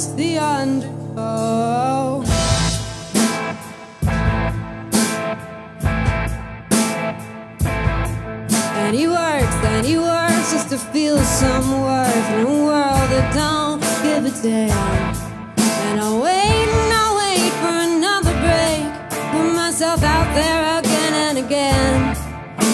against the undertow. And he works, and he works just to feel some worth in a world that don't give a damn. And I wait and I wait for another break, put myself out there again and again.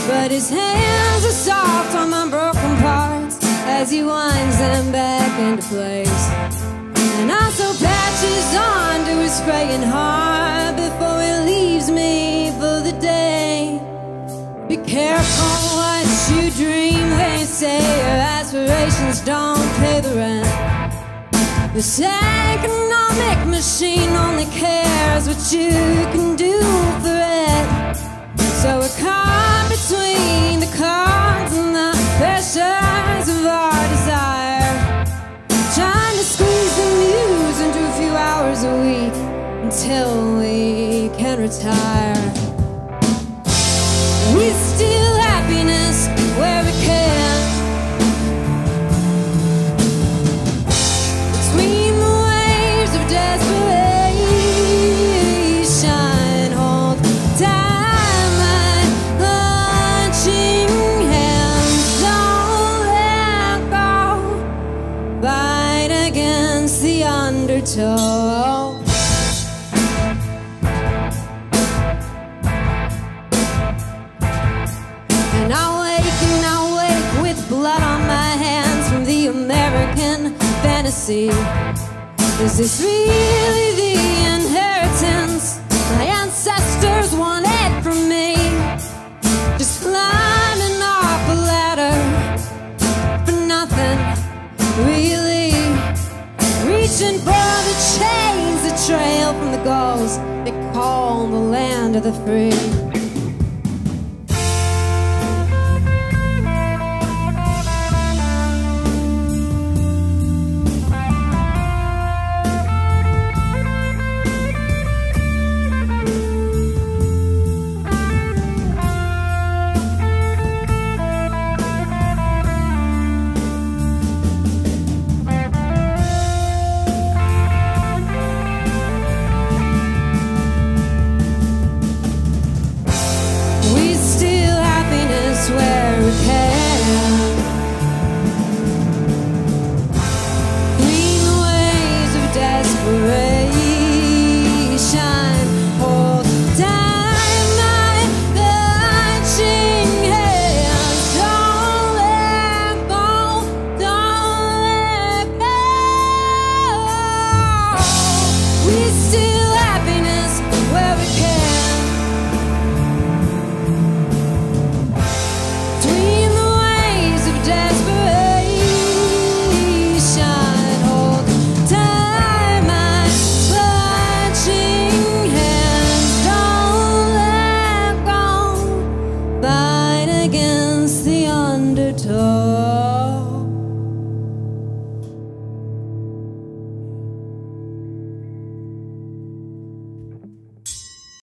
But his hands are soft on my broken parts as he winds them back into place. And also patches on to his fraying heart before he leaves me for the day. Be careful what you dream, they say your aspirations don't pay the rent. This economic machine only cares what you can do for it. So we're retire. We steal happiness where we can. Between the waves of desperation, hold my clutching hands. Don't let go. Fight against the undertow. Fantasy. Is this really the inheritance my ancestors wanted from me? Just climbing up a ladder for nothing, really. Reaching for the chains that trail from the gulls they call the land of the free.